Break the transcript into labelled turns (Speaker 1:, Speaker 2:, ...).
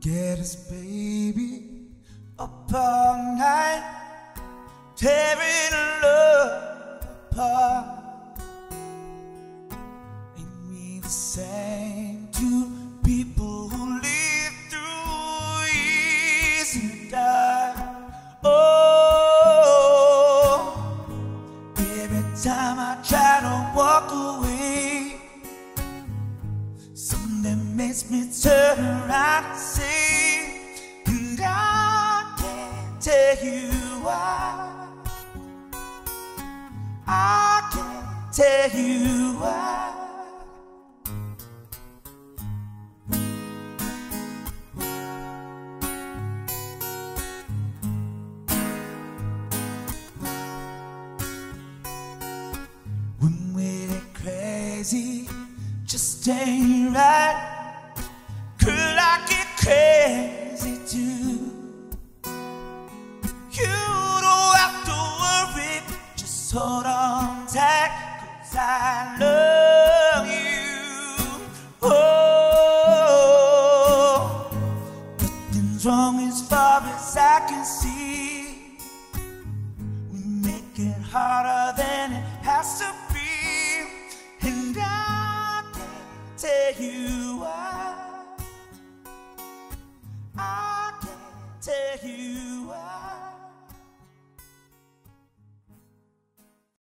Speaker 1: Get us, baby, up all night, tearing love apart. Ain't we the same two people who live through years and die? Oh, every time I try to walk away. Something makes me turn around and say, tell you why. I can't tell you why. When we're crazy, just ain't right. Girl, I get crazy hold on tight, cause I love you. Oh, nothing's wrong as far as I can see. We make it harder than it has to be, and I can't tell you why. I can't tell you.